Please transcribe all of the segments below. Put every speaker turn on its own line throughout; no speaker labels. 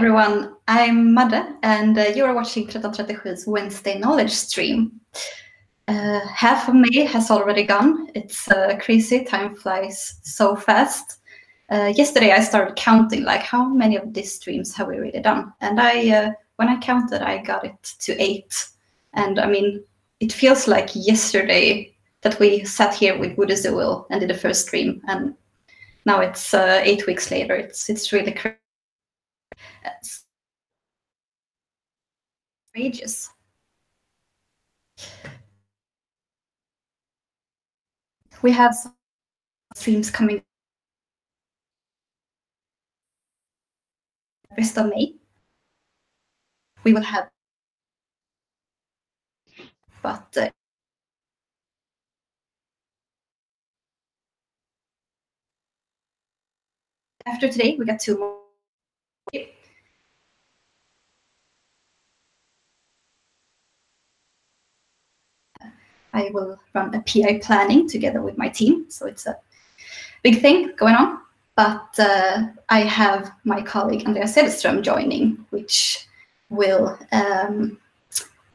Everyone, I'm Madde and uh, you are watching tretton37's Wednesday Knowledge Stream. Uh, half of May has already gone. It's uh, crazy, time flies so fast. Uh, yesterday I started counting like how many of these streams have we really done? And I, uh, when I counted, I got it to eight. And I mean, it feels like yesterday that we sat here with Woody Zewell and did the first stream. And now it's uh, eight weeks later. It's, it's really crazy ages. We have some streams coming rest of May. We will have, but uh, after today, we got two more. I will run a PI planning together with my team. So it's a big thing going on. But uh, I have my colleague Andreas Sedström joining, which will um,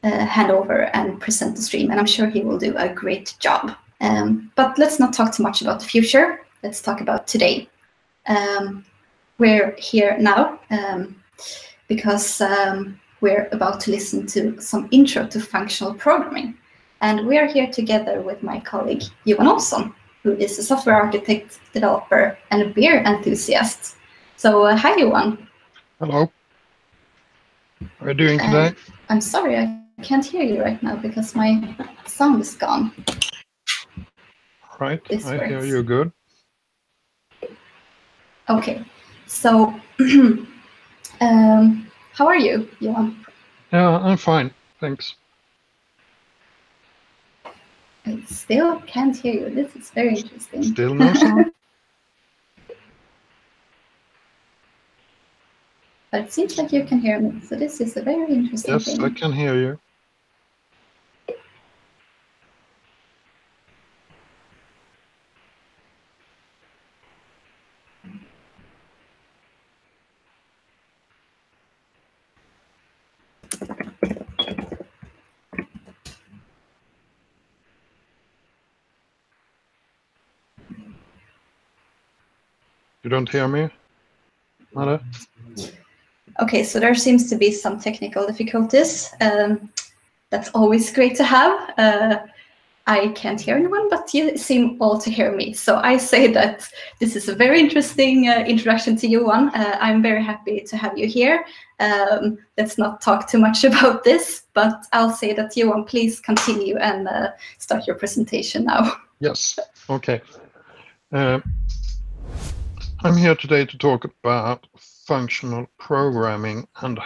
uh, hand over and present the stream. And I'm sure he will do a great job. Um, but let's not talk too much about the future. Let's talk about today. Um, we're here now um, because um, we're about to listen to some intro to functional programming. And we are here together with my colleague Johan Olsson, who is a software architect, developer, and a beer enthusiast. So, uh, hi, Johan.
Hello. How are you doing today?
I'm sorry, I can't hear you right now because my sound is gone.
Right, this I works. hear you good.
Okay, so um, how are you, Johan?
Yeah, I'm fine, thanks.
I still can't hear you. This is very interesting.
Still no uh-huh. sound?
but it seems like you can hear me. So this is a very interesting
yes,
thing.
I can hear you. You don't hear me, Mara?
Okay, so there seems to be some technical difficulties. Um, that's always great to have. Uh, I can't hear anyone, but you seem all to hear me. So I say that this is a very interesting uh, introduction to Johan. Uh, I'm very happy to have you here. Um, let's not talk too much about this, but I'll say that Johan, please continue and uh, start your presentation now.
Yes, okay. I'm here today to talk about functional programming and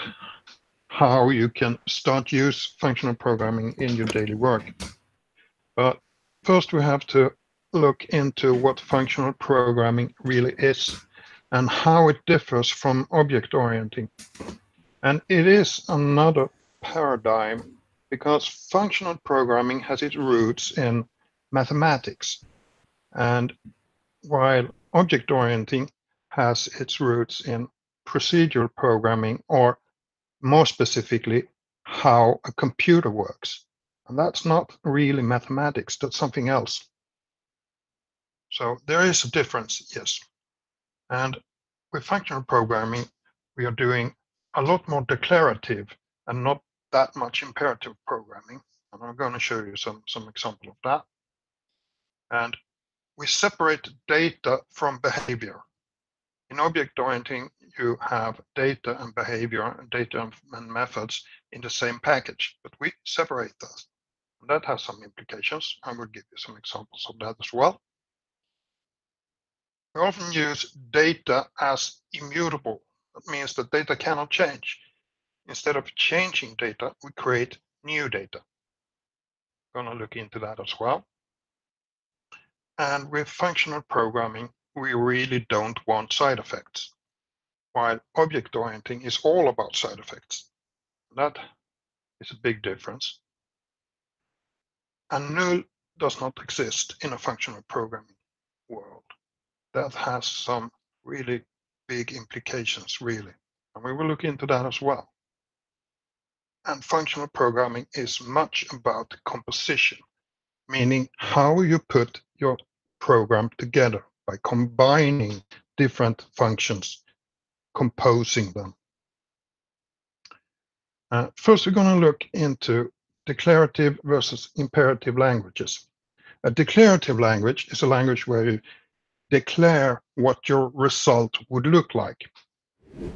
how you can start use functional programming in your daily work. But first we have to look into what functional programming really is and how it differs from object orienting. And it is another paradigm because functional programming has its roots in mathematics. And while object orienting has its roots in procedural programming or more specifically how a computer works. And that's not really mathematics that's something else. So there is a difference yes. And with functional programming we are doing a lot more declarative and not that much imperative programming. And i'm going to show you some some example of that. And we separate data from behavior. In object orienting, you have data and behavior and data and methods in the same package, but we separate those. That has some implications. I will give you some examples of that as well. We often use data as immutable. That means that data cannot change. Instead of changing data, we create new data. Going to look into that as well. And with functional programming, we really don't want side effects, while object orienting is all about side effects. That is a big difference. And null does not exist in a functional programming world. That has some really big implications, really. And we will look into that as well. And functional programming is much about composition, meaning how you put your program together by combining different functions, composing them. Uh, first, we're going to look into declarative versus imperative languages. A declarative language is a language where you declare what your result would look like.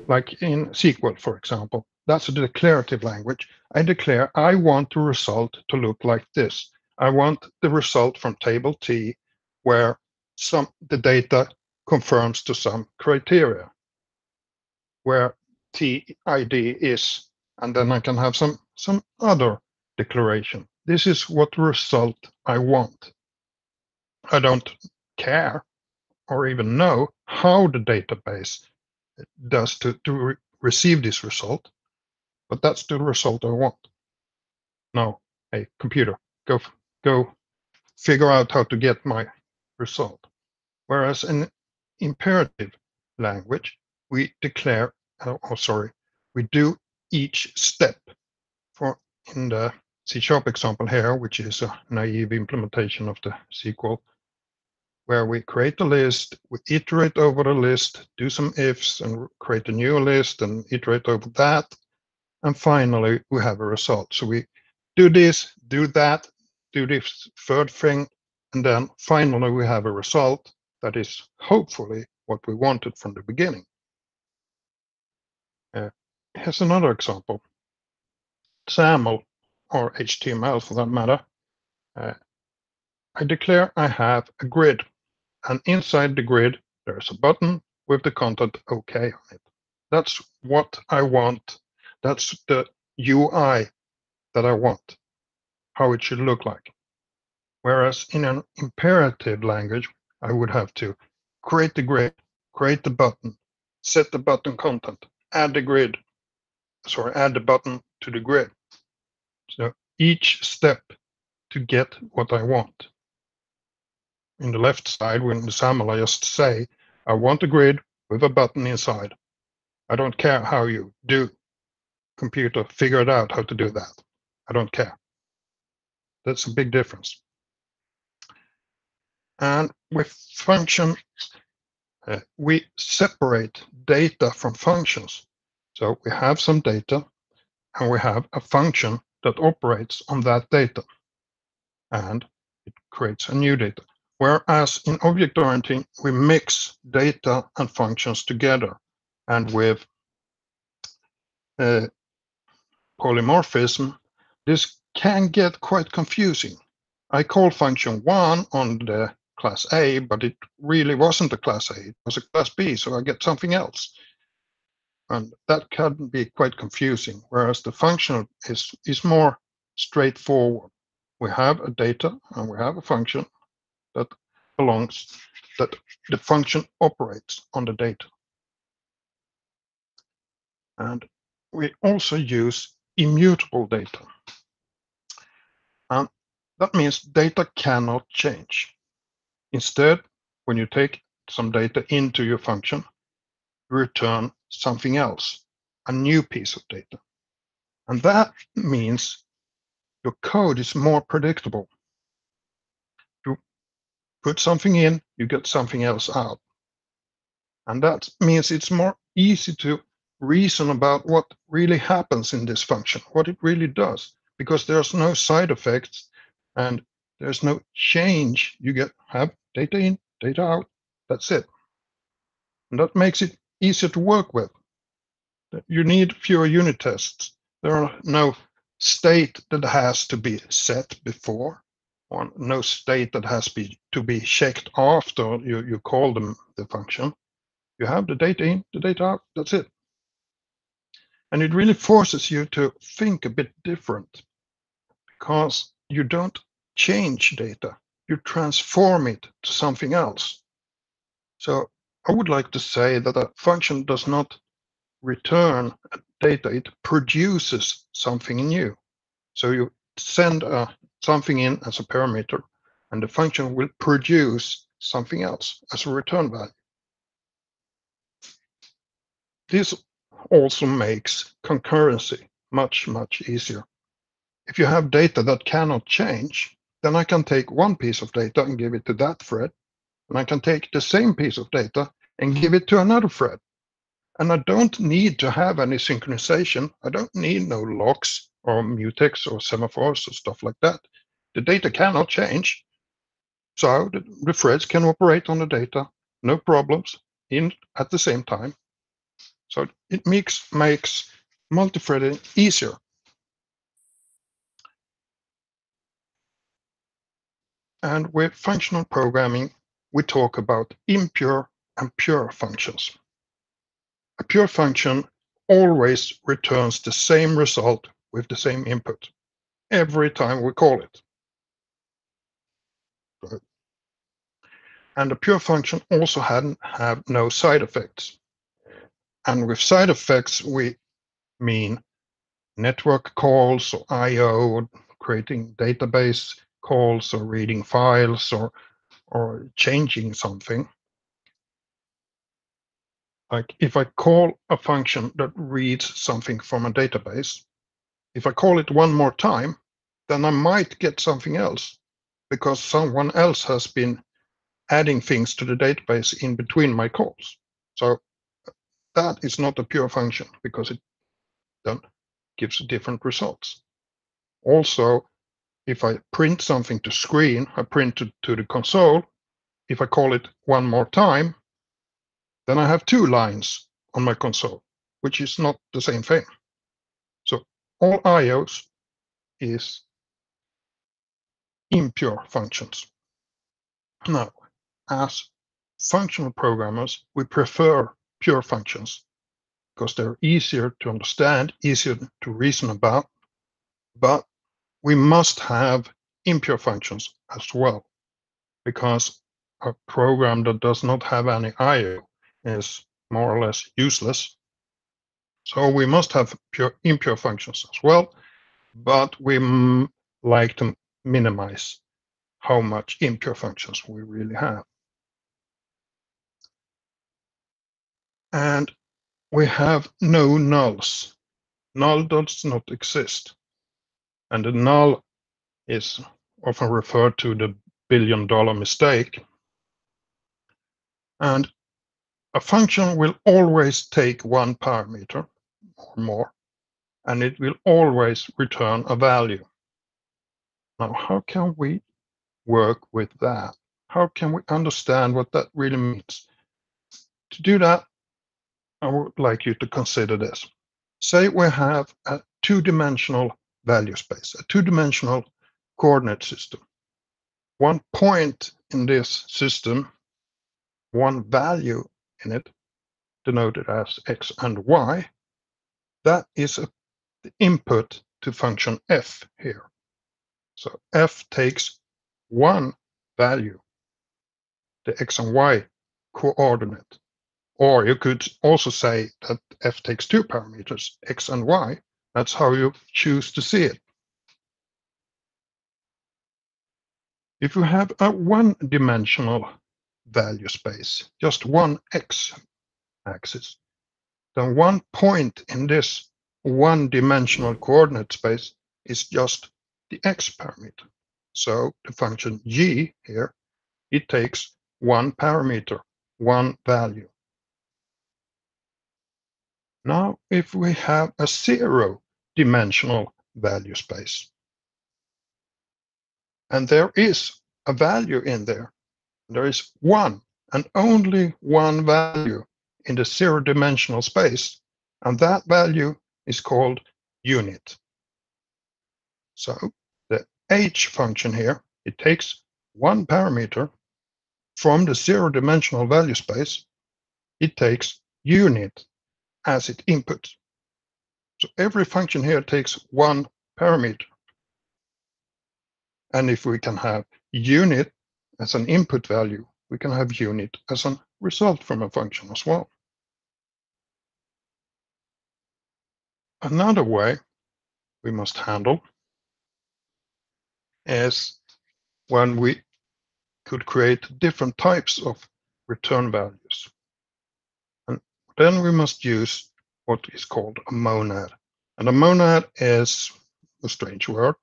Like in SQL, for example, that's a declarative language. I declare I want the result to look like this. I want the result from table T where some the data conforms to some criteria where TID is, and then I can have some some other declaration. This is what result I want. I don't care or even know how the database does to, to re receive this result, but that's the result I want. Now, hey, computer, go go figure out how to get my result. Whereas in imperative language, we declare, oh, oh sorry, we do each step. For in the C sharp example here, which is a naive implementation of the SQL, where we create a list, we iterate over the list, do some ifs and create a new list and iterate over that. And finally, we have a result. So we do this, do that, do this third thing, and then finally we have a result that is hopefully what we wanted from the beginning. Uh, here's another example. XAML, or HTML for that matter. Uh, I declare I have a grid and inside the grid, there's a button with the content OK on it. That's what I want. That's the UI that I want, how it should look like. Whereas in an imperative language, I would have to create the grid, create the button, set the button content, add the grid, sorry, add the button to the grid. So each step to get what I want in the left side when the XAML, I just say, I want a grid with a button inside. I don't care how you do. Computer, figure it out how to do that. I don't care. That's a big difference. And with function, uh, we separate data from functions. So we have some data and we have a function that operates on that data. And it creates a new data. Whereas in object orienting, we mix data and functions together. And with uh, polymorphism, this can get quite confusing. I call function one on the class A, but it really wasn't a class A, it was a class B, so I get something else. And that can be quite confusing, whereas the functional is, is more straightforward. We have a data and we have a function, that belongs that the function operates on the data. And we also use immutable data. And that means data cannot change. Instead, when you take some data into your function, you return something else, a new piece of data. And that means your code is more predictable You put something in, you get something else out. And that means it's more easy to reason about what really happens in this function, what it really does, because there's no side effects and there's no change. You get have data in, data out, that's it. And that makes it easier to work with. You need fewer unit tests. There are no state that has to be set before or no state that has be, to be checked after you, you call them the function. You have the data in, the data out, that's it. And it really forces you to think a bit different because you don't change data, you transform it to something else. So I would like to say that a function does not return data, it produces something new. So you send a something in as a parameter, and the function will produce something else as a return value. This also makes concurrency much, much easier. If you have data that cannot change, then I can take one piece of data and give it to that thread. And I can take the same piece of data and give it to another thread. And I don't need to have any synchronization. I don't need no locks or mutex or semaphores or stuff like that. The data cannot change. So the, the threads can operate on the data, no problems, in at the same time. So it makes, makes multi-threading easier. And with functional programming, we talk about impure and pure functions. A pure function always returns the same result with the same input every time we call it. And a pure function also hadn't have no side effects. And with side effects, we mean network calls or I/O, creating database calls or reading files or or changing something. Like if I call a function that reads something from a database, if I call it one more time, then I might get something else because someone else has been adding things to the database in between my calls. So that is not a pure function because it then gives different results. Also, if I print something to screen, I print to, to the console. If I call it one more time, then I have two lines on my console, which is not the same thing. So all IOs is impure functions. Now, as functional programmers, we prefer pure functions because they're easier to understand, easier to reason about, but we must have impure functions as well because a program that does not have any IO is more or less useless. So we must have pure impure functions as well, but we like to minimize how much impure functions we really have. And we have no nulls. Null does not exist. And the null is often referred to the billion dollar mistake. And a function will always take one parameter or more, and it will always return a value. Now, how can we work with that? How can we understand what that really means? To do that, I would like you to consider this. Say we have a two-dimensional value space, a two-dimensional coordinate system. One point in this system, one value in it, denoted as x and y, that is a, the input to function f here. So f takes one value, the x and y coordinate. Or you could also say that f takes two parameters, x and y. That's how you choose to see it. If you have a one-dimensional value space, just one x-axis, then one point in this one-dimensional coordinate space is just the x parameter. So the function g here, it takes one parameter, one value. Now, if we have a zero-dimensional value space, and there is a value in there, there is one and only one value in the zero-dimensional space, and that value is called unit. So the h function here, it takes one parameter from the zero-dimensional value space, it takes unit as its input. So every function here takes one parameter. And if we can have unit as an input value, we can have unit as a result from a function as well. Another way we must handle is when we could create different types of return values. And then we must use what is called a monad. And a monad is a strange word,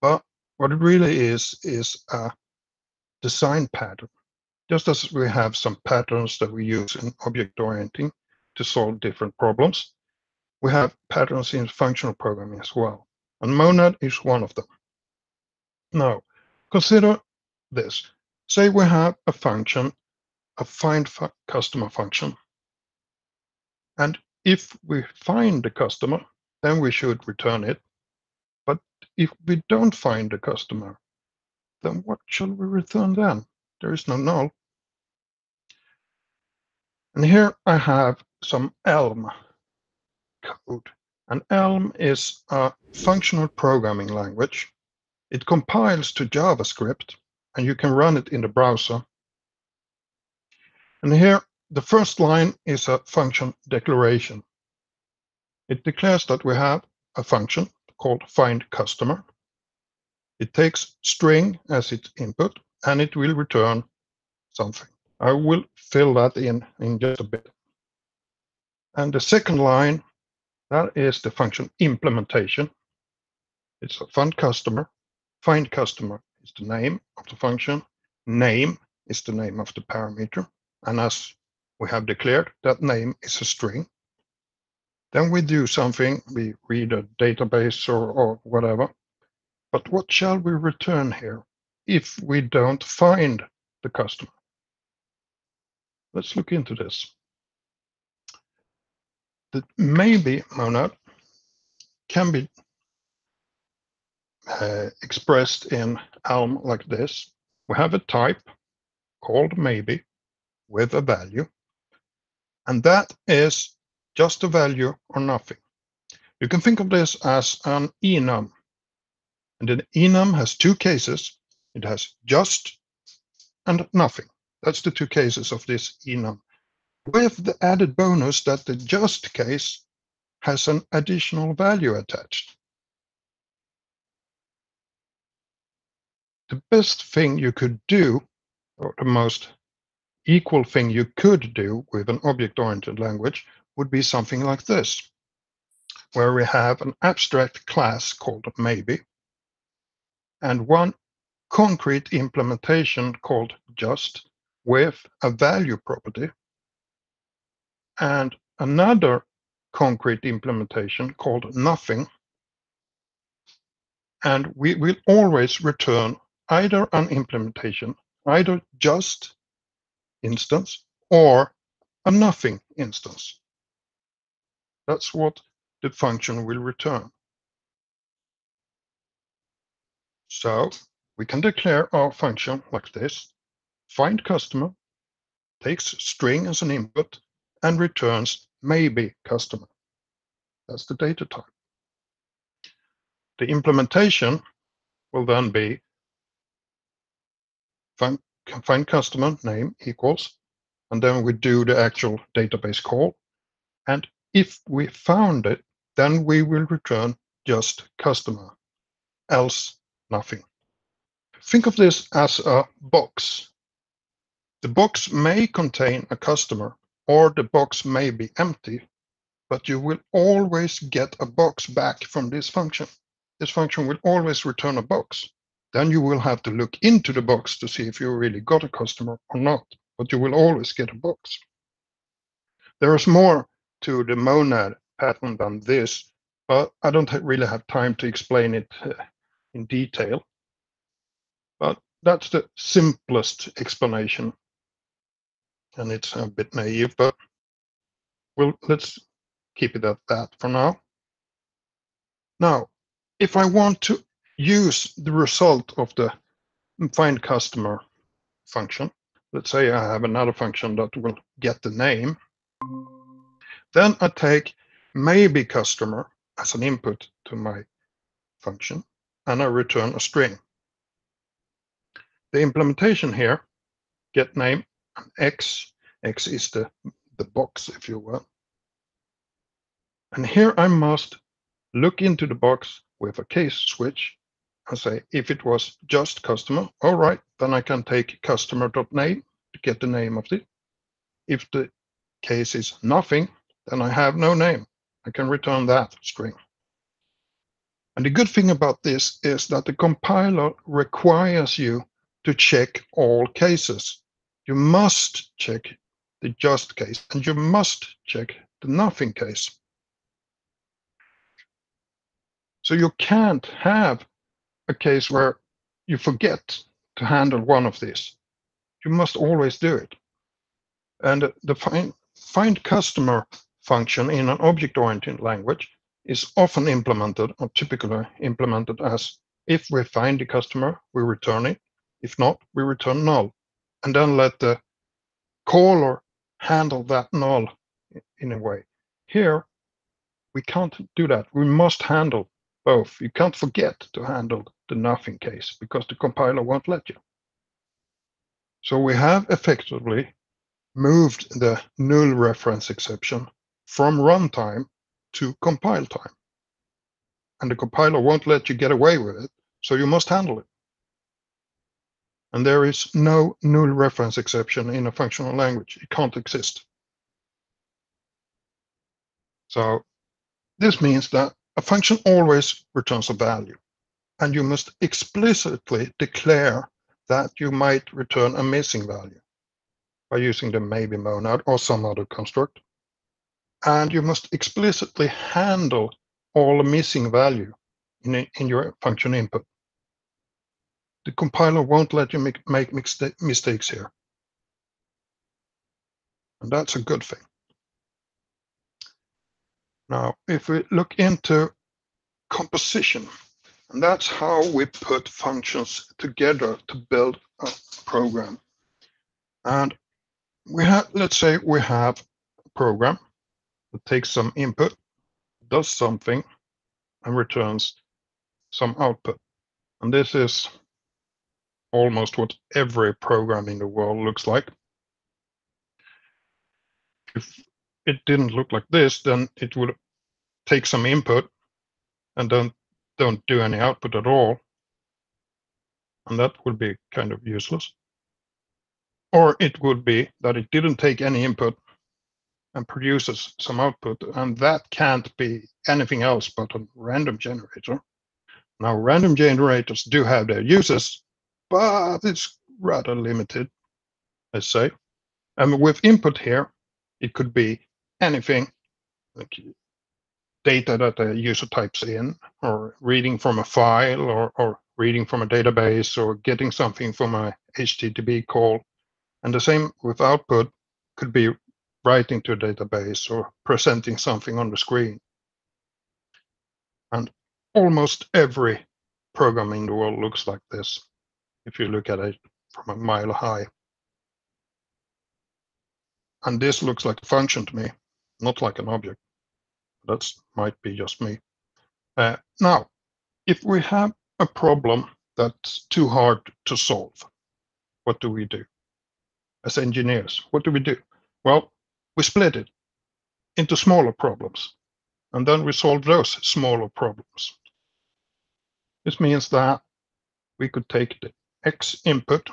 but what it really is, is a design pattern. Just as we have some patterns that we use in object orienting to solve different problems, we have patterns in functional programming as well. And monad is one of them. Now, consider this. Say we have a function, a find customer function. And if we find the customer, then we should return it. But if we don't find the customer, then what shall we return then? There is no null. And here I have some Elm code. And Elm is a functional programming language. It compiles to JavaScript, and you can run it in the browser. And here, the first line is a function declaration. It declares that we have a function called find customer. It takes string as its input, and it will return something. I will fill that in in just a bit. And the second line, that is the function implementation. It's a find customer. Find customer is the name of the function. Name is the name of the parameter. And as we have declared, that name is a string. Then we do something, we read a database or, or whatever. But what shall we return here if we don't find the customer? Let's look into this. The maybe monad can be uh, expressed in Elm like this. We have a type called maybe with a value, and that is just a value or nothing. You can think of this as an enum. And an enum has two cases. It has just and nothing. That's the two cases of this enum. With the added bonus that the just case has an additional value attached. The best thing you could do, or the most equal thing you could do with an object-oriented language would be something like this, where we have an abstract class called maybe, and one concrete implementation called just with a value property, and another concrete implementation called nothing. And we will always return either an implementation, either just instance or a nothing instance. That's what the function will return. So we can declare our function like this. Find customer, takes string as an input, and returns maybe customer. That's the data type. The implementation will then be find, find customer name equals, and then we do the actual database call. And if we found it, then we will return just customer, else nothing. Think of this as a box. The box may contain a customer or the box may be empty, but you will always get a box back from this function. This function will always return a box. Then you will have to look into the box to see if you really got a customer or not, but you will always get a box. There is more to the monad pattern than this, but I don't really have time to explain it uh, in detail. But that's the simplest explanation. And it's a bit naive, but well, let's keep it at that for now. Now, if I want to use the result of the find customer function, let's say I have another function that will get the name then I take maybe customer as an input to my function, and I return a string. The implementation here, get name x, x is the, the box, if you will. And here I must look into the box with a case switch and say, if it was just customer, all right, then I can take customer.name to get the name of it. If the case is nothing, then I have no name. I can return that string. And the good thing about this is that the compiler requires you to check all cases. You must check the just case and you must check the nothing case. So you can't have a case where you forget to handle one of these. You must always do it. And the find, find customer function in an object-oriented language is often implemented or typically implemented as if we find the customer, we return it. If not, we return null. And then let the caller handle that null in a way. Here, we can't do that. We must handle both. You can't forget to handle the nothing case because the compiler won't let you. So we have effectively moved the null reference exception from runtime to compile time. And the compiler won't let you get away with it, so you must handle it. And there is no null reference exception in a functional language. It can't exist. So this means that a function always returns a value, and you must explicitly declare that you might return a missing value by using the maybe monad or some other construct. And you must explicitly handle all missing value in, in your function input. The compiler won't let you make, make mistakes here. And that's a good thing. Now, if we look into composition, and that's how we put functions together to build a program. And we have, let's say we have a program that takes some input, does something, and returns some output. And this is almost what every program in the world looks like. If it didn't look like this, then it would take some input and don't don't do any output at all. And that would be kind of useless. Or it would be that it didn't take any input and produces some output, and that can't be anything else but a random generator. Now, random generators do have their uses, but it's rather limited, I say. And with input here, it could be anything like data that a user types in, or reading from a file, or, or reading from a database, or getting something from a HTTP call. And the same with output could be writing to a database or presenting something on the screen. And almost every program in the world looks like this, if you look at it from a mile high. And this looks like a function to me, not like an object. That might be just me. Uh, now, if we have a problem that's too hard to solve, what do we do? As engineers, what do we do? Well, we split it into smaller problems, and then we solve those smaller problems. This means that we could take the X input,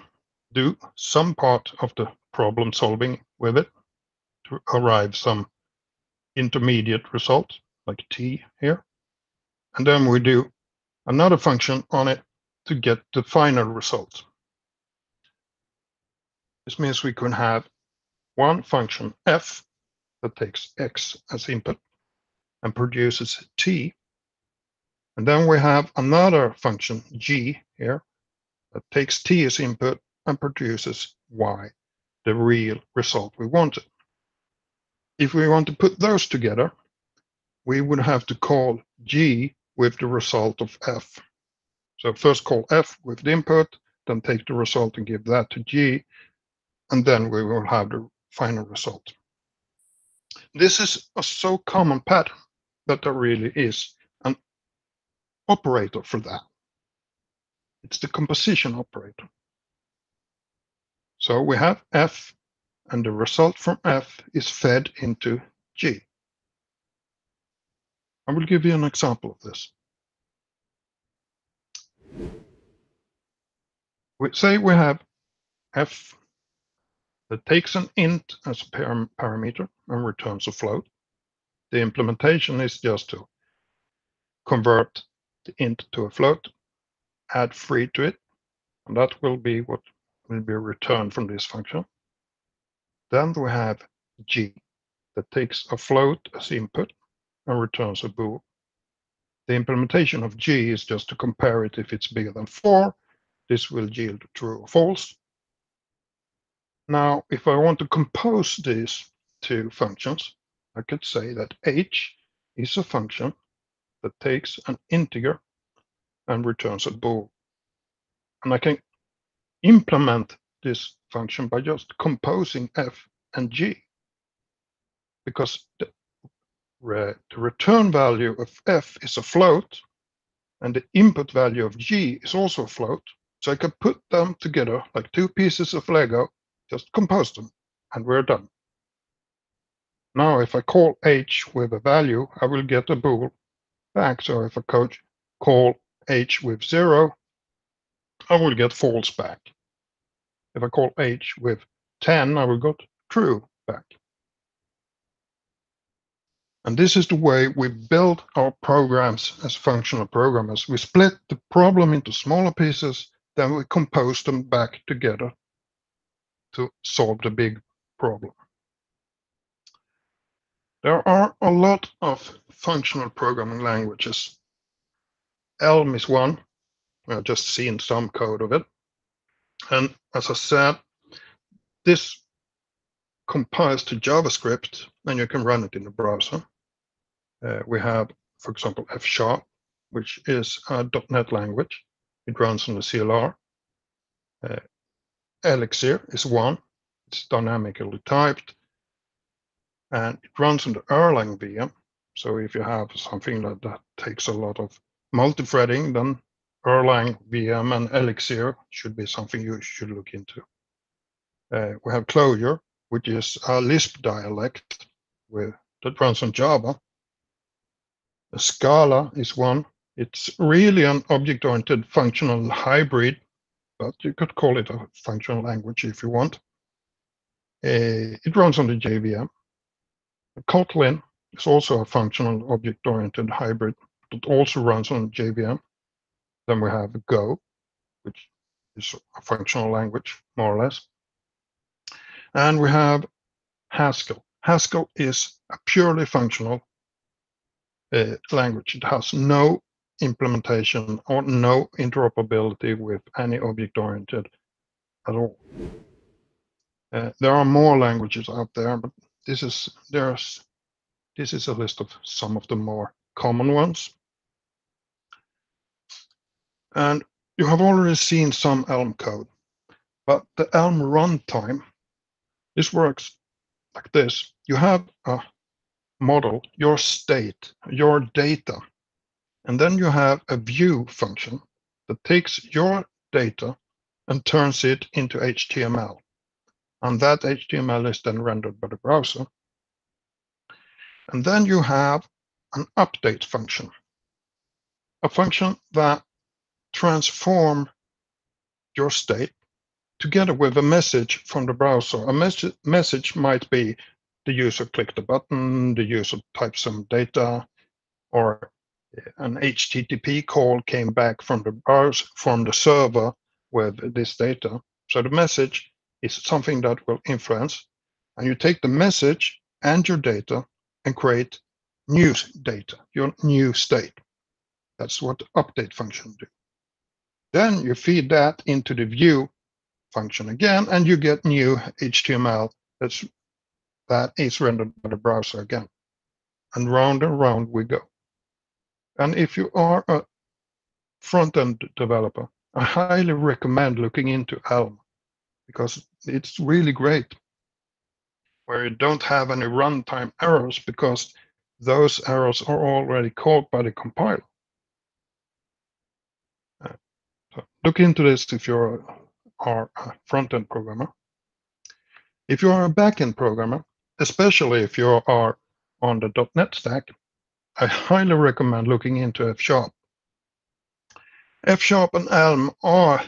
do some part of the problem solving with it to arrive some intermediate result, like t here. And then we do another function on it to get the final result. This means we can have one function f that takes x as input and produces t. And then we have another function g here that takes t as input and produces y, the real result we wanted if we want to put those together, we would have to call G with the result of F. So first call F with the input, then take the result and give that to G, and then we will have the final result. This is a so common pattern that there really is an operator for that. It's the composition operator. So we have F and the result from F is fed into G. I will give you an example of this. We say we have F that takes an int as a param parameter and returns a float. The implementation is just to convert the int to a float, add free to it, and that will be what will be returned from this function. Then we have g that takes a float as input and returns a bool. The implementation of g is just to compare it if it's bigger than 4. This will yield true or false. Now, if I want to compose these two functions, I could say that h is a function that takes an integer and returns a bool. And I can implement this function by just composing f and g because the, re the return value of f is a float and the input value of g is also a float. So I can put them together like two pieces of Lego, just compose them, and we're done. Now, if I call h with a value, I will get a bool back. So if I call h with zero, I will get false back. If I call h with 10, I will get true back. And this is the way we build our programs as functional programmers. We split the problem into smaller pieces, then we compose them back together to solve the big problem. There are a lot of functional programming languages. Elm is one. I've just seen some code of it. And as I said, this compiles to JavaScript and you can run it in the browser. Uh, we have, for example, F Sharp, which is a .NET language. It runs on the CLR. Uh, Elixir is one. It's dynamically typed. And it runs on the Erlang VM. So if you have something that, that takes a lot of multi-threading, then Erlang VM and Elixir should be something you should look into. Uh, we have Clojure, which is a Lisp dialect with, that runs on Java. Scala is one. It's really an object-oriented functional hybrid, but you could call it a functional language if you want. Uh, it runs on the JVM. Kotlin is also a functional object-oriented hybrid that also runs on JVM. Then we have Go, which is a functional language, more or less. And we have Haskell. Haskell is a purely functional uh, language. It has no implementation or no interoperability with any object-oriented at all. Uh, there are more languages out there, but this is there's this is a list of some of the more common ones. And you have already seen some Elm code, but the Elm runtime, this works like this. You have a model, your state, your data, and then you have a view function that takes your data and turns it into HTML. And that HTML is then rendered by the browser. And then you have an update function, a function that transform your state together with a message from the browser. A mes message might be the user clicked the button, the user typed some data, or uh, an HTTP call came back from the browser, from the server with this data. So the message is something that will influence, and you take the message and your data and create new data, your new state. That's what update function do. Then you feed that into the view function again, and you get new HTML that's that is rendered by the browser again. And round and round we go. And if you are a front-end developer, I highly recommend looking into Elm because it's really great where you don't have any runtime errors because those errors are already caught by the compiler. Uh, look into this if you are a front-end programmer. If you are a back-end programmer, especially if you are on the .NET stack, I highly recommend looking into F Sharp. F Sharp and Elm are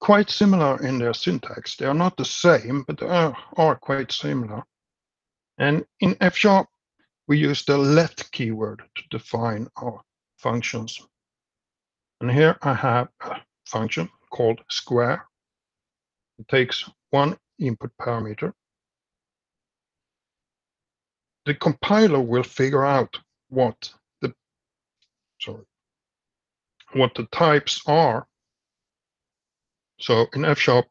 quite similar in their syntax. They are not the same, but they are, are quite similar. And in F Sharp, we use the let keyword to define our functions. And here I have a function called square. It takes one input parameter. The compiler will figure out what the sorry what the types are. So in F sharp,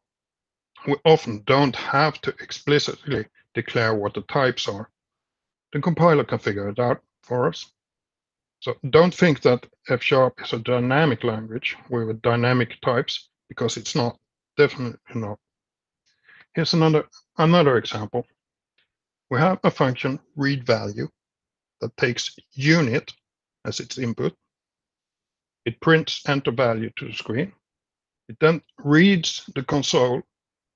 we often don't have to explicitly declare what the types are. The compiler can figure it out for us. So don't think that F sharp is a dynamic language with dynamic types because it's not, definitely not. Here's another, another example. We have a function read value that takes unit as its input. It prints enter value to the screen. It then reads the console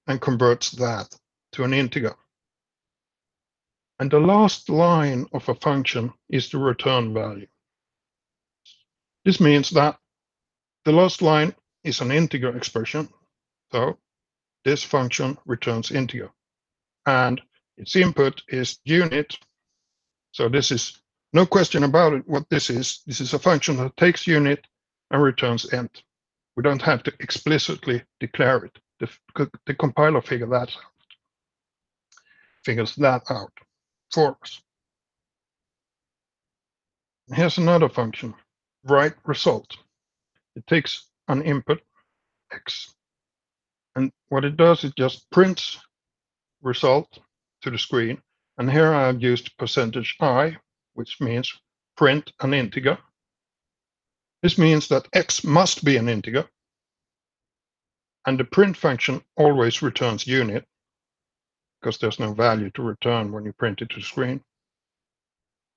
and converts that to an integer. And the last line of a function is the return value. This means that the last line is an integer expression. So this function returns integer. And its input is unit. So this is no question about it what this is. This is a function that takes unit and returns int. We don't have to explicitly declare it. The, the compiler figure that figures that out for us. Here's another function, write result. It takes an input x, and what it does, it just prints result to the screen. And here I've used percentage i, which means print an integer. This means that x must be an integer. And the print function always returns unit because there's no value to return when you print it to the screen.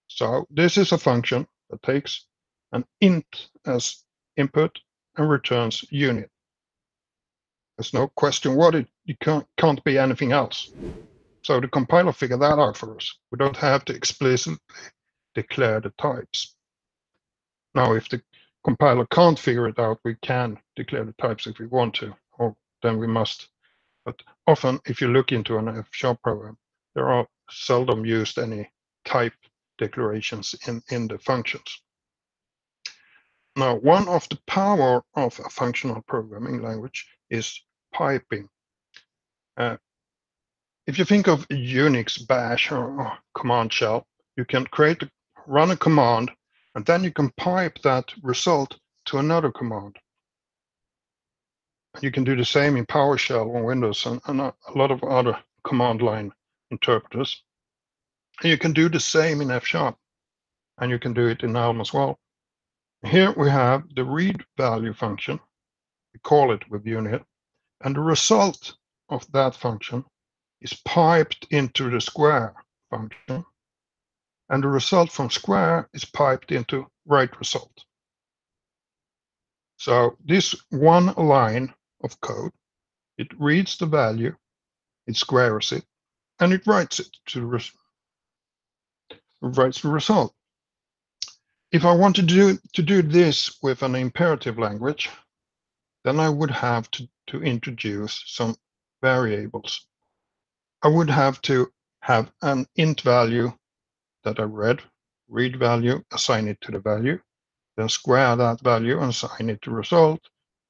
So this is a function that takes an int as input and returns unit. There's no question what it, it can't, can't be anything else. So the compiler figured that out for us. We don't have to explicitly declare the types. Now, if the compiler can't figure it out, we can declare the types if we want to, or then we must. But often, if you look into an F-sharp program, there are seldom used any type declarations in, in the functions. Now, one of the power of a functional programming language is piping. Uh, if you think of Unix bash or, or command shell, you can create, a, run a command, and then you can pipe that result to another command. You can do the same in PowerShell on Windows and, and a lot of other command line interpreters. And you can do the same in F Sharp, and you can do it in Elm as well. Here we have the read value function. We call it with unit, and the result of that function is piped into the square function. And the result from square is piped into write result. So this one line of code, it reads the value, it squares it, and it writes it to the writes the result. If I want to do to do this with an imperative language, then I would have to, to introduce some variables. I would have to have an int value that I read, read value, assign it to the value, then square that value and assign it to result,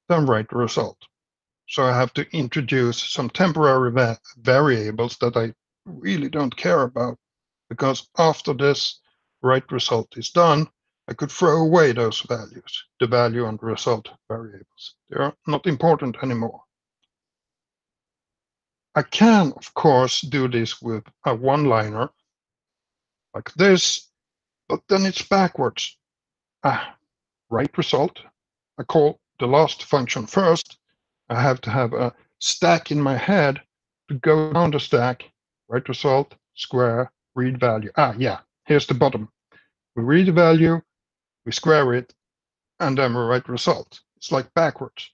then write the result. So I have to introduce some temporary va variables that I really don't care about because after this write result is done, I could throw away those values, the value and result variables. They are not important anymore. I can, of course, do this with a one-liner like this, but then it's backwards. Ah, write result. I call the last function first. I have to have a stack in my head to go down the stack, write result, square, read value. Ah, yeah, here's the bottom. We read the value, we square it, and then we write result. It's like backwards.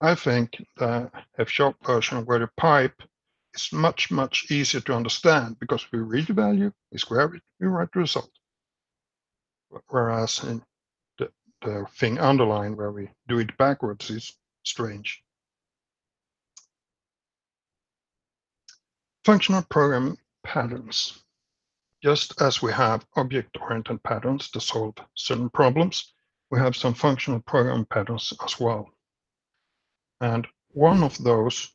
I think the F-sharp version where the pipe is much, much easier to understand because we read the value, we square it, we write the result. Whereas in the, the thing underlined where we do it backwards is strange. Functional programming patterns. Just as we have object-oriented patterns to solve certain problems, we have some functional program patterns as well. And one of those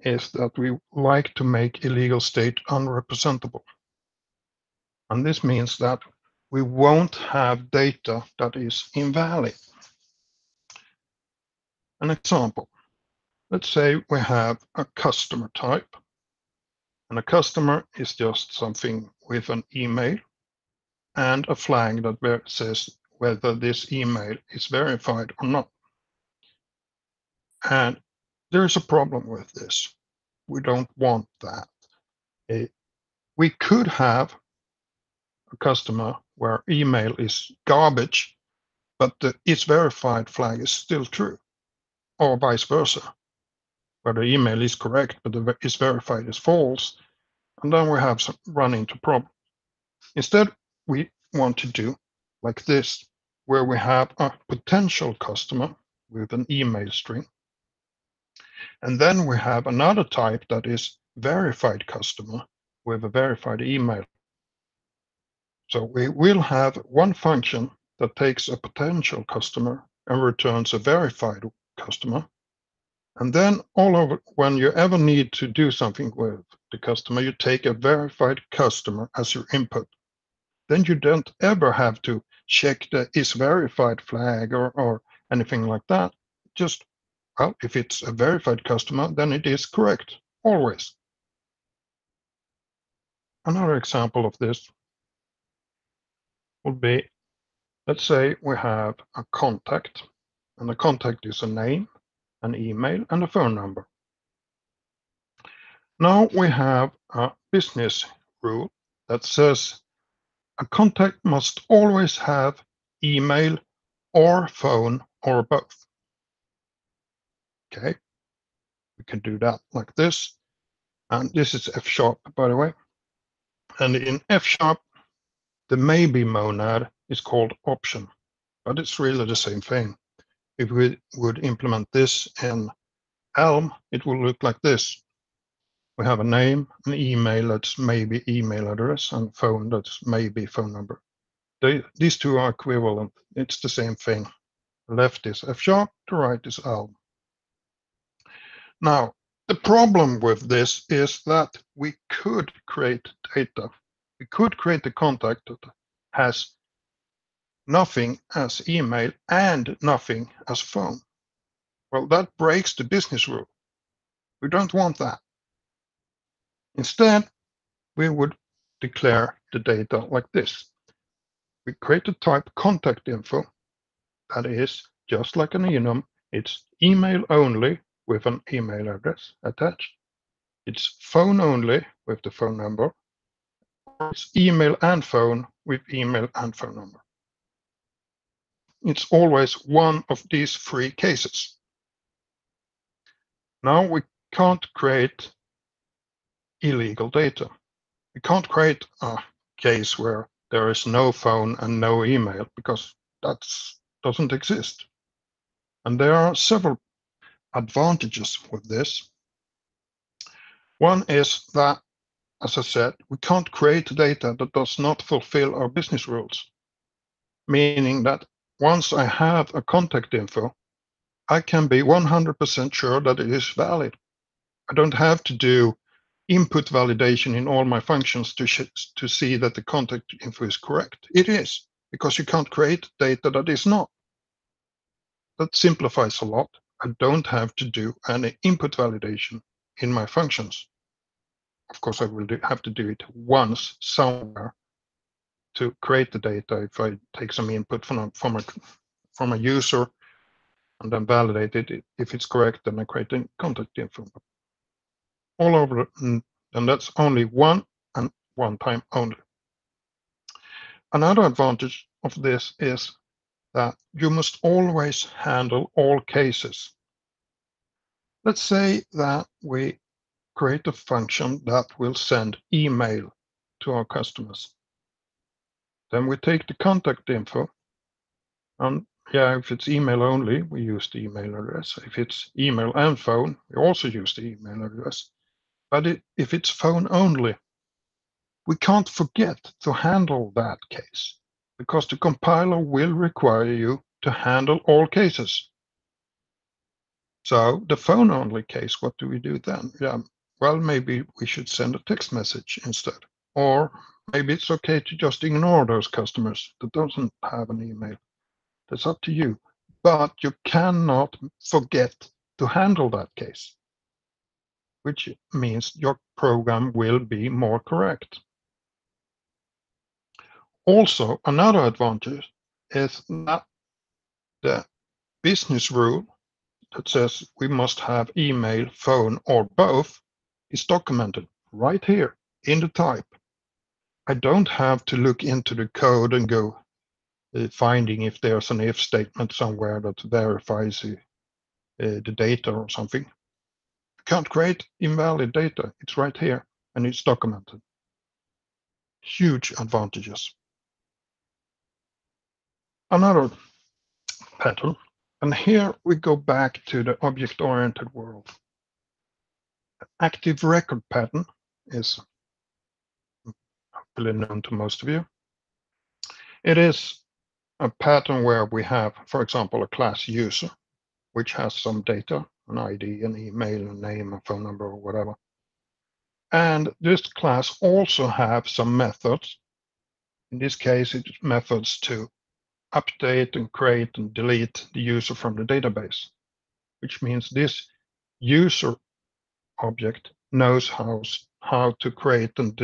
is that we like to make illegal state unrepresentable. And this means that we won't have data that is invalid. An example, let's say we have a customer type and a customer is just something with an email and a flag that says whether this email is verified or not. And there's a problem with this. We don't want that. It, we could have a customer where email is garbage, but the is verified flag is still true, or vice versa, where the email is correct, but the is verified as false, and then we have some run into problem. Instead, we want to do like this, where we have a potential customer with an email string. And then we have another type that is verified customer with a verified email. So we will have one function that takes a potential customer and returns a verified customer. And then all over, when you ever need to do something with the customer, you take a verified customer as your input. Then you don't ever have to check the is verified flag or, or anything like that. Just, well, if it's a verified customer, then it is correct, always. Another example of this would be, let's say we have a contact, and the contact is a name, an email, and a phone number. Now we have a business rule that says a contact must always have email or phone or both. Okay, we can do that like this. And this is F sharp, by the way. And in F sharp, the maybe monad is called option, but it's really the same thing. If we would implement this in Elm, it will look like this. We have a name, an email that's maybe email address, and phone that's maybe phone number. They, these two are equivalent. It's the same thing. Left is F sharp, the right is Elm. Now, the problem with this is that we could create data. We could create a contact that has nothing as email and nothing as phone. Well, that breaks the business rule. We don't want that. Instead, we would declare the data like this. We create a type contact info that is just like an enum. It's email only with an email address attached. It's phone only with the phone number. It's email and phone with email and phone number. It's always one of these three cases. Now we can't create illegal data. We can't create a case where there is no phone and no email because that doesn't exist. And there are several advantages with this. One is that, as I said, we can't create data that does not fulfill our business rules, meaning that once I have a contact info, I can be 100% sure that it is valid. I don't have to do input validation in all my functions to, to see that the contact info is correct. It is, because you can't create data that is not. That simplifies a lot. I don't have to do any input validation in my functions. Of course, I will do, have to do it once somewhere to create the data if I take some input from a, from a, from a user and then validate it. If it's correct, then I create the contact info. All over, mm, and that's only one and one time only. Another advantage of this is that you must always handle all cases. Let's say that we create a function that will send email to our customers. Then we take the contact info and yeah, if it's email only, we use the email address. If it's email and phone, we also use the email address. But it, if it's phone only, we can't forget to handle that case because the compiler will require you to handle all cases. So the phone only case, what do we do then? Yeah, well, maybe we should send a text message instead. Or maybe it's okay to just ignore those customers that doesn't have an email. That's up to you. But you cannot forget to handle that case, which means your program will be more correct. Also, another advantage is that the business rule that says we must have email, phone, or both is documented right here in the type. I don't have to look into the code and go uh, finding if there's an if statement somewhere that verifies uh, the data or something. You can't create invalid data. It's right here and it's documented. Huge advantages another pattern. And here we go back to the object-oriented world. Active record pattern is hopefully known to most of you. It is a pattern where we have, for example, a class user, which has some data, an ID, an email, a name, a phone number, or whatever. And this class also have some methods. In this case, it's methods to update and create and delete the user from the database, which means this user object knows how, how to create and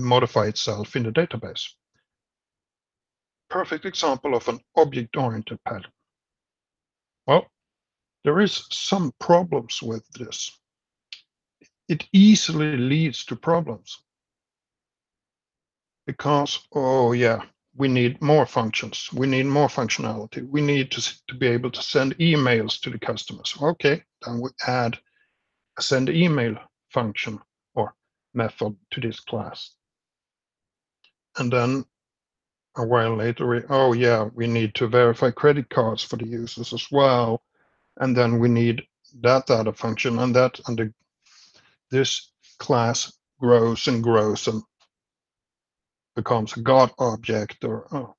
modify itself in the database. Perfect example of an object-oriented pattern. Well, there is some problems with this. It easily leads to problems because, oh yeah, we need more functions. We need more functionality. We need to, to be able to send emails to the customers. Okay, then we add a send email function method to this class. And then a while later, we, oh yeah, we need to verify credit cards for the users as well. And then we need that data function and that and the, this class grows and grows and becomes a God object or uh,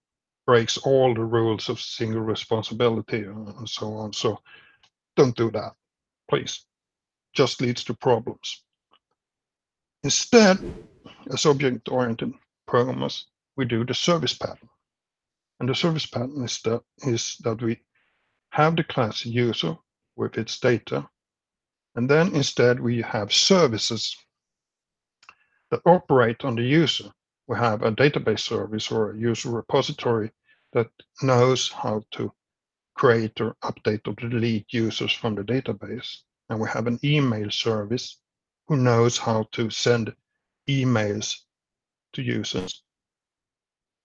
breaks all the rules of single responsibility and so on. So don't do that, please. Just leads to problems. Instead, as object-oriented programmers, we do the service pattern. And the service pattern is that, is that we have the class user with its data, and then instead we have services that operate on the user we have a database service or a user repository that knows how to create or update or delete users from the database. And we have an email service who knows how to send emails to users.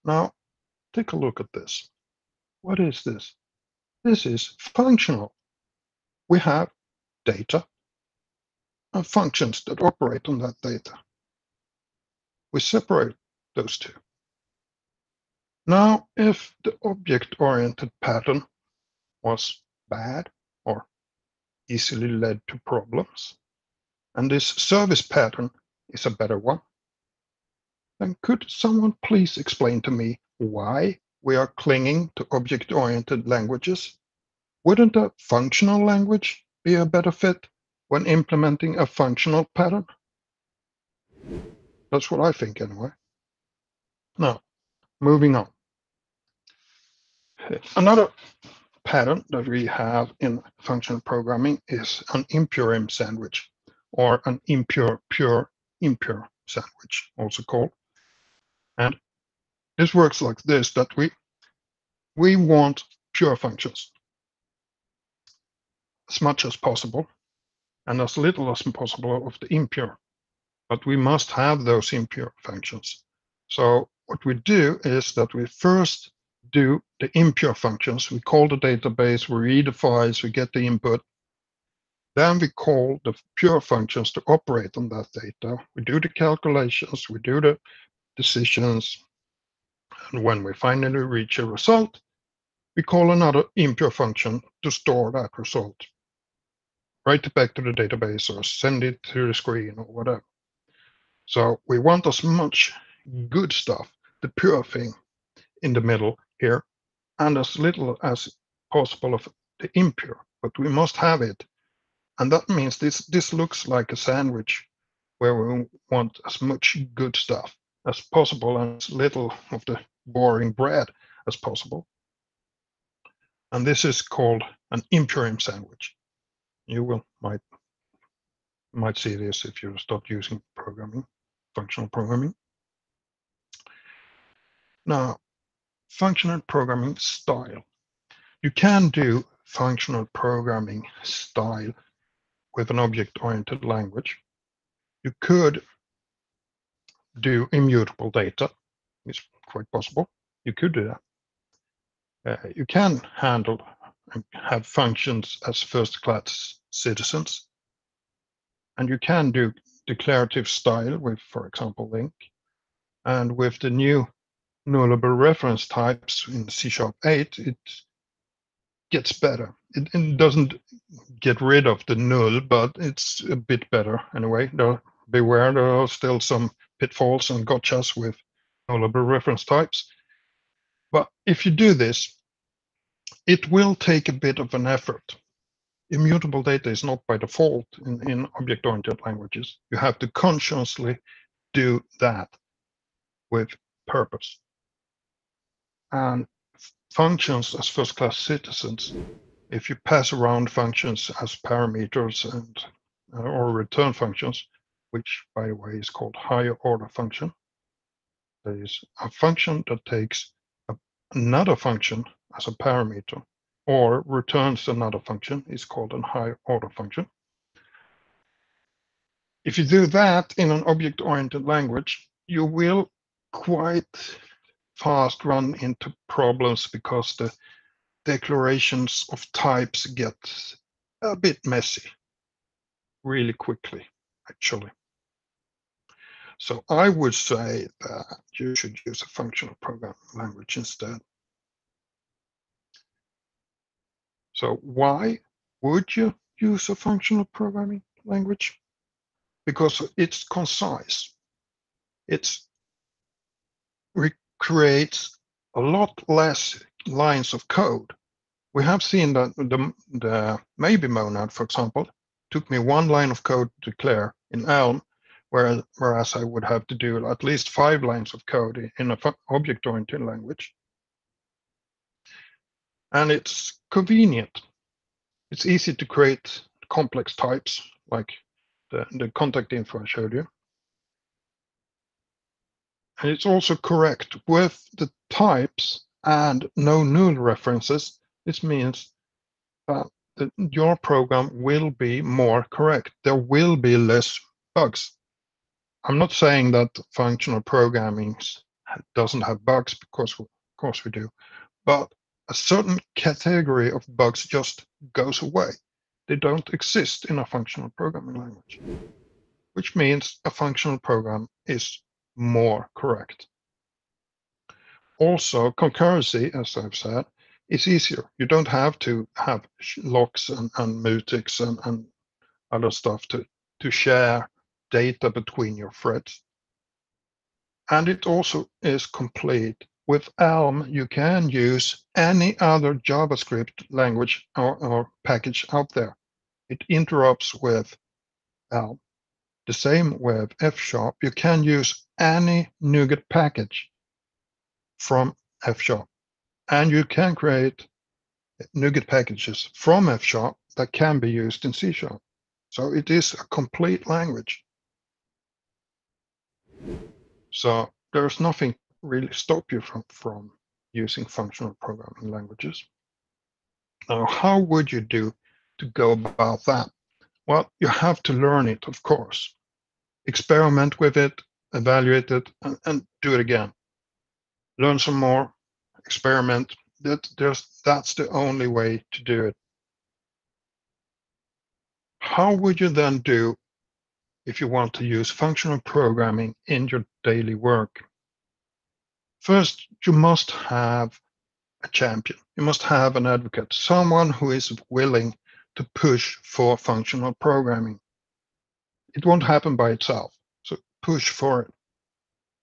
Now, take a look at this. What is this? This is functional. We have data and functions that operate on that data. We separate those two. Now, if the object-oriented pattern was bad or easily led to problems, and this service pattern is a better one, then could someone please explain to me why we are clinging to object-oriented languages? Wouldn't a functional language be a better fit when implementing a functional pattern? That's what I think anyway. Now, moving on. Another pattern that we have in functional programming is an impure sandwich or an impure pure impure sandwich, also called. And this works like this, that we we want pure functions as much as possible and as little as possible of the impure. But we must have those impure functions. So what we do is that we first do the impure functions. We call the database, we read the files, we get the input. Then we call the pure functions to operate on that data. We do the calculations, we do the decisions. And when we finally reach a result, we call another impure function to store that result. Write it back to the database or send it to the screen or whatever. So we want as much good stuff, the pure thing in the middle here, and as little as possible of the impure, but we must have it. And that means this, this looks like a sandwich where we want as much good stuff as possible and as little of the boring bread as possible. And this is called an impureim sandwich. You will might might see this if you start using programming, functional programming. Now, functional programming style. You can do functional programming style with an object-oriented language. You could do immutable data. It's quite possible. You could do that. Uh, you can handle and have functions as first-class citizens. And you can do declarative style with, for example, LINQ. And with the new nullable reference types in C Sharp 8, it gets better. It, it, doesn't get rid of the null, but it's a bit better anyway. There, beware, there are still some pitfalls and gotchas with nullable reference types. But if you do this, it will take a bit of an effort. Immutable data is not by default in, in object-oriented languages. You have to consciously do that with purpose. And functions as first-class citizens, if you pass around functions as parameters and uh, or return functions, which by the way is called higher order function, there is a function that takes a, another function as a parameter or returns another function is called an higher order function. If you do that in an object-oriented language, you will quite fast run into problems because the declarations of types get a bit messy really quickly, actually. So I would say that you should use a functional programming language instead. So why would you use a functional programming language? Because it's concise. It's creates a lot less lines of code. We have seen that the, the maybe monad, for example, took me one line of code to declare in Elm, whereas, whereas I would have to do at least five lines of code in an object-oriented language. And it's convenient. It's easy to create complex types like the, the contact info I showed you. And it's also correct with the types and no null references. This means that the, your program will be more correct. There will be less bugs. I'm not saying that functional programming doesn't have bugs because of course we do, but a certain category of bugs just goes away. They don't exist in a functional programming language, which means a functional program is more correct. Also, concurrency, as I've said, is easier. You don't have to have locks and, and mutexes and, and other stuff to, to share data between your threads. And it also is complete. With Elm, you can use any other JavaScript language or, or package out there. It interops with Elm. The same with F Sharp. You can use any NuGet package from F Sharp. And you can create NuGet packages from F Sharp that can be used in C Sharp. So it is a complete language. So there's nothing really stop you from, from using functional programming languages. Now, how would you do to go about that? Well, you have to learn it, of course. Experiment with it, evaluate it, and, and do it again. Learn some more, experiment. That that's the only way to do it. How would you then do if you want to use functional programming in your daily work? First, you must have a champion. You must have an advocate, someone who is willing to push for functional programming. It won't happen by itself, push for it.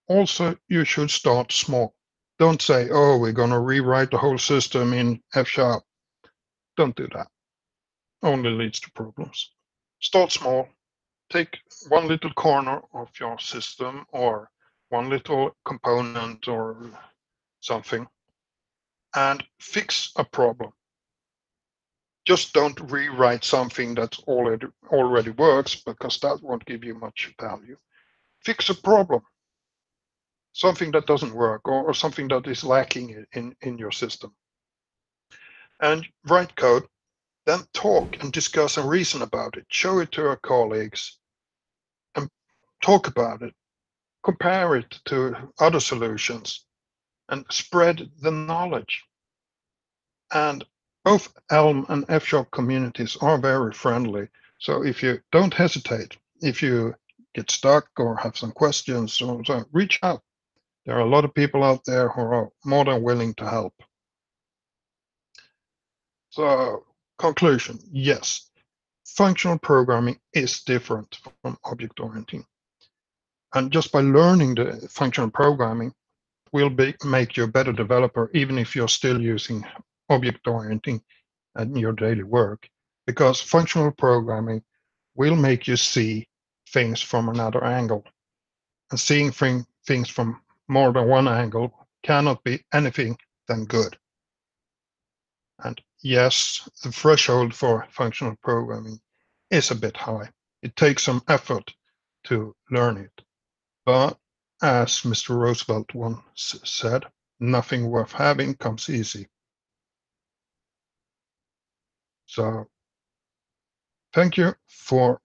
also you should start small. Don't say, oh, we're going to rewrite the whole system in F sharp. Don't do that. Only leads to problems. Start small. Take one little corner of your system or one little component or something and fix a problem. Just don't rewrite something that already already works because that won't give you much value. Fix a problem, something that doesn't work or, or something that is lacking in, in your system. And write code, then talk and discuss and reason about it. Show it to your colleagues and talk about it. Compare it to other solutions and spread the knowledge. And both Elm and F Sharp communities are very friendly. So if you don't hesitate, if you get stuck or have some questions, or so, reach out. There are a lot of people out there who are more than willing to help. So conclusion, yes, functional programming is different from object orienting. And just by learning the functional programming will be, make you a better developer, even if you're still using object orienting in your daily work, because functional programming will make you see things from another angle. And seeing thing, things from more than one angle cannot be anything than good. And yes, the threshold for functional programming is a bit high. It takes some effort to learn it. But as Mr. Roosevelt once said, nothing worth having comes easy. So thank you for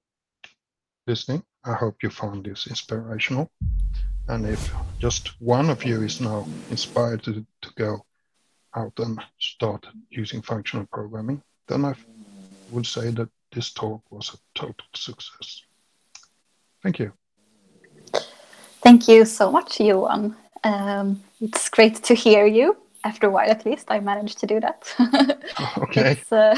listening. I hope you found this inspirational. And if just one of you is now inspired to, to go out and start using functional programming, then I would say that this talk was a total success. Thank you.
Thank you so much, Johan. Um, it's great to hear you after a while at least i managed to do that.
Okay.
It's, uh,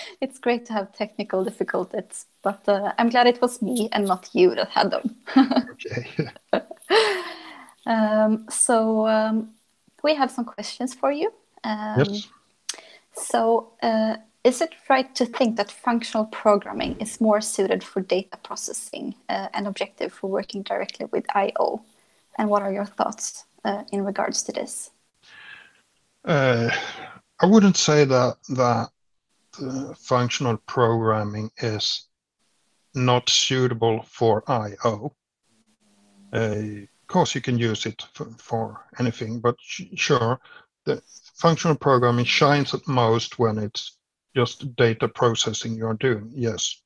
it's great to have technical difficulties but uh, i'm glad it was me and not you that had them.
Okay.
Um, so um, we have some questions for you. Um,
yes
so uh, is it right to think that functional programming is more suited for data processing uh, and objective for working directly with io and what are your thoughts uh, in regards to this
uh, I wouldn't say that that uh, functional programming is not suitable for I/O. Uh, of course, you can use it for, for anything, but sure, the functional programming shines at most when it's just data processing you're doing. Yes.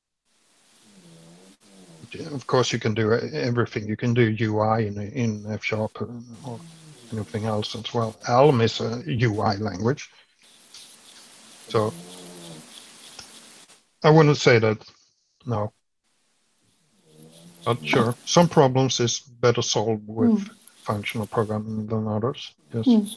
Of course, you can do everything. You can do UI in in F sharp or anything else as well. Elm is a UI language. So I wouldn't say that, no. Not sure, some problems is better solved with mm. functional programming than others. Yes. Mm.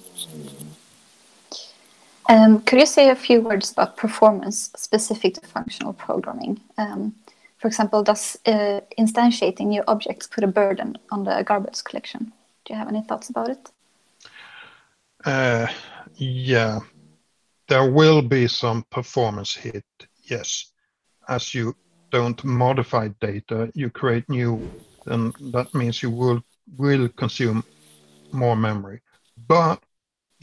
Um, could you say a few words about performance specific to functional programming? Um, for example, does uh, instantiating new objects put a burden on the garbage collection? Do you have any thoughts about it?
Uh, yeah, there will be some performance hit, yes. As you don't modify data, you create new, and that means you will will consume more memory. But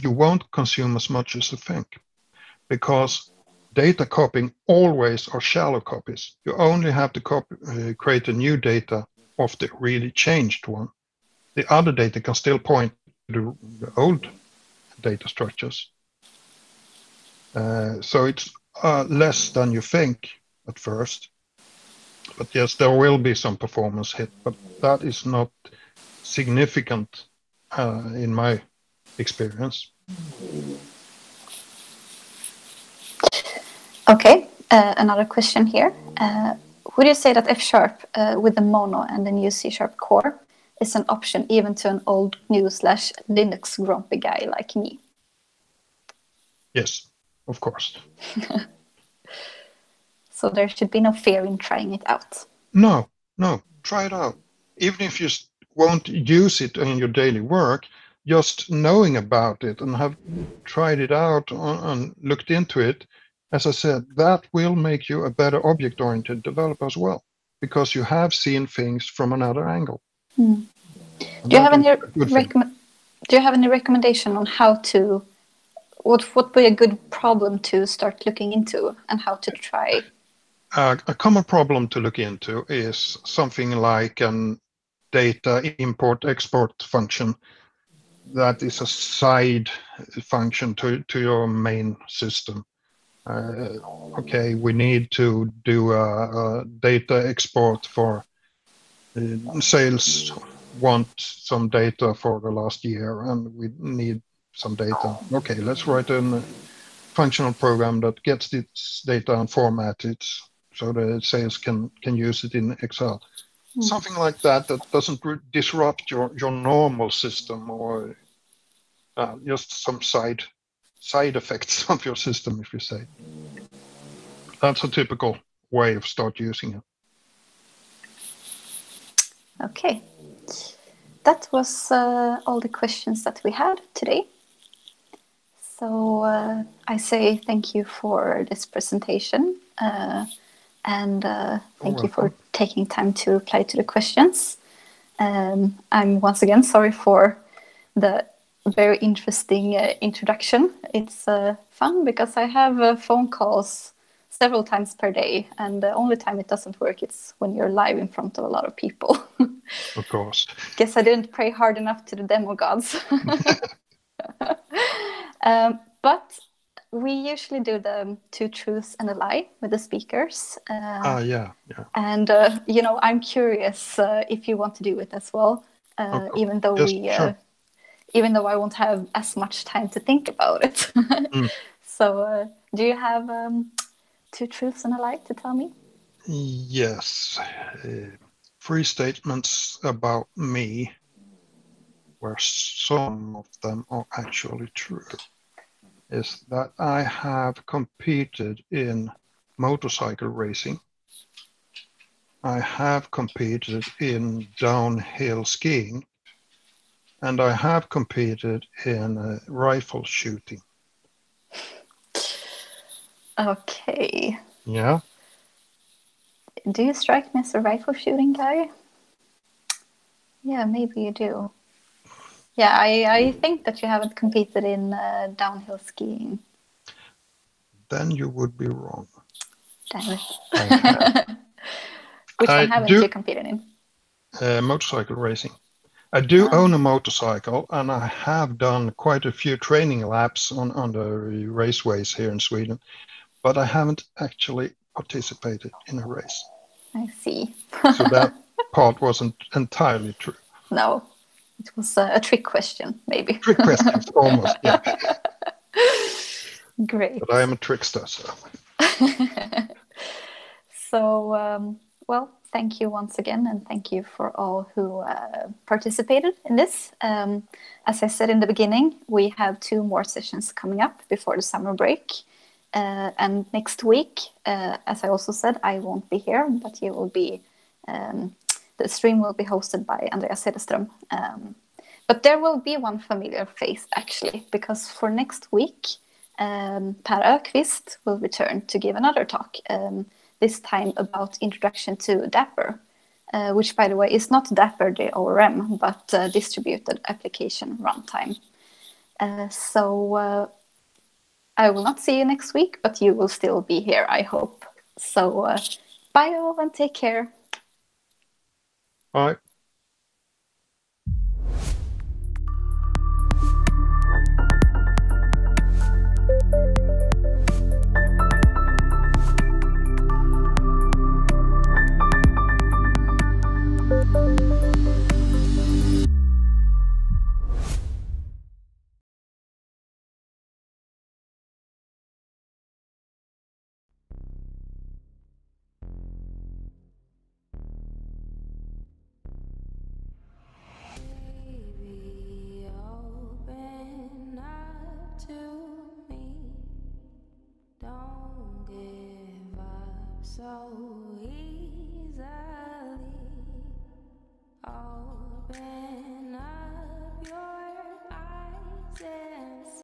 you won't consume as much as you think because data copying always are shallow copies. You only have to copy, uh, create a new data of the really changed one. The other data can still point to the old data structures. Uh, so it's uh, less than you think at first. But yes, there will be some performance hit, but that is not significant uh, in my experience.
Okay, uh, another question here. Uh, would you say that F sharp uh, with the mono and the new C sharp core is an option even to an old GNU slash Linux grumpy guy like me.
Yes, of course.
so there should be no fear in trying it out.
No, no, try it out. Even if you won't use it in your daily work, just knowing about it and have tried it out and looked into it, as I said, that will make you a better object-oriented developer as well, because you have seen things from another angle.
Hmm. Do you have any recommend? Do you have any recommendation on how to? What what would be a good problem to start looking into, and how to try?
Uh, a common problem to look into is something like an data import export function that is a side function to, to your main system. Uh, okay, we need to do a, a data export for sales want some data for the last year and we need some data. Okay, let's write a functional program that gets this data and format it so the sales can, can use it in Excel. Mm. Something like that that doesn't disrupt your, your normal system or uh, just some side side effects of your system, if you say. That's a typical way of start using it.
Okay, that was uh, all the questions that we had today. So uh, I say thank you for this presentation uh, and uh, thank you for taking time to reply to the questions. Um, I'm once again sorry for the very interesting uh, introduction. It's uh, fun because I have uh, phone calls several times per day, and the only time it doesn't work is when you're live in front of a lot of people.
of course.
Guess I didn't pray hard enough to the demo gods. um, but we usually do the two truths and a lie with the speakers.
Ah, uh, yeah, yeah.
And uh, you know, I'm curious uh, if you want to do it as well, uh, even though yes, we sure even though I won't have as much time to think about it. mm. So, uh, do you have um, two truths and a lie to tell me?
Yes. Uh, three statements about me, where some of them are actually true, is that I have competed in motorcycle racing. I have competed in downhill skiing and I have competed in uh, rifle shooting.
Okay.
Yeah.
Do you strike me as a rifle shooting guy? Yeah, maybe you do. Yeah, I, I think that you haven't competed in uh, downhill skiing.
Then you would be wrong.
Damn it. Which I one haven't do, you competed in?
Uh, motorcycle racing. I do own a motorcycle and I have done quite a few training laps on, on the raceways here in Sweden, but I haven't actually participated in a race.
I see.
so that part wasn't entirely true.
No, it was a, a trick question, maybe.
Trick question, almost, yeah.
Great.
But I am a trickster, so.
so, um, well, thank you once again, and thank you for all who uh, participated in this. Um, as I said in the beginning, we have two more sessions coming up before the summer break. Uh, and next week, uh, as I also said, I won't be here, but you will be. Um, the stream will be hosted by Andreas Cederström. Um, but there will be one familiar face actually, because for next week, um, Per Öqvist will return to give another talk. Um, this time about introduction to Dapr, uh, which, by the way, is not Dapper the ORM, but uh, distributed application runtime. Uh, so uh, I will not see you next week, but you will still be here, I hope. So uh, bye all and take care.
Bye.